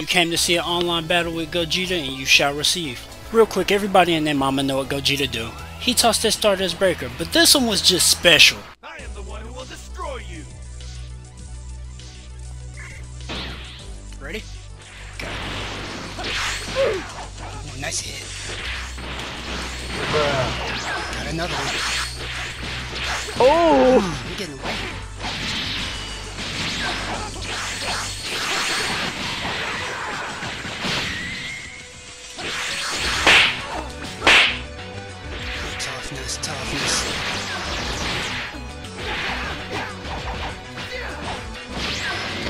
You came to see an online battle with Gogeta and you shall receive. Real quick, everybody and their mama know what Gogeta do. He tossed that Stardust Breaker, but this one was just special. I am the one who will destroy you. Ready? Go. Ooh, nice hit. Got another one. Oh! You're getting away. Toughness, toughness.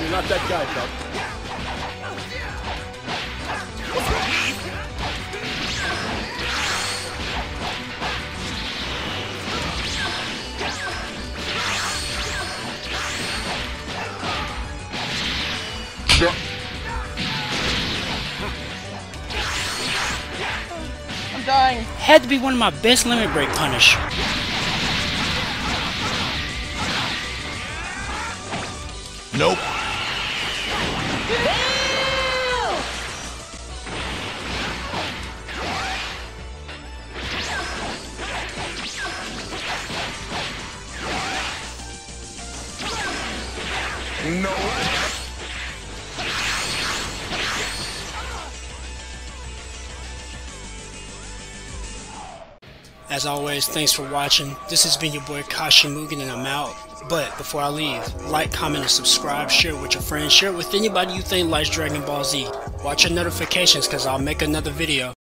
You're not that guy, Chuck. I'm dying. Had to be one of my best limit break punish. Nope. No. As always, thanks for watching. This has been your boy Kashi Mugen and I'm out. But before I leave, like, comment, and subscribe, share it with your friends, share it with anybody you think likes Dragon Ball Z. Watch your notifications cause I'll make another video.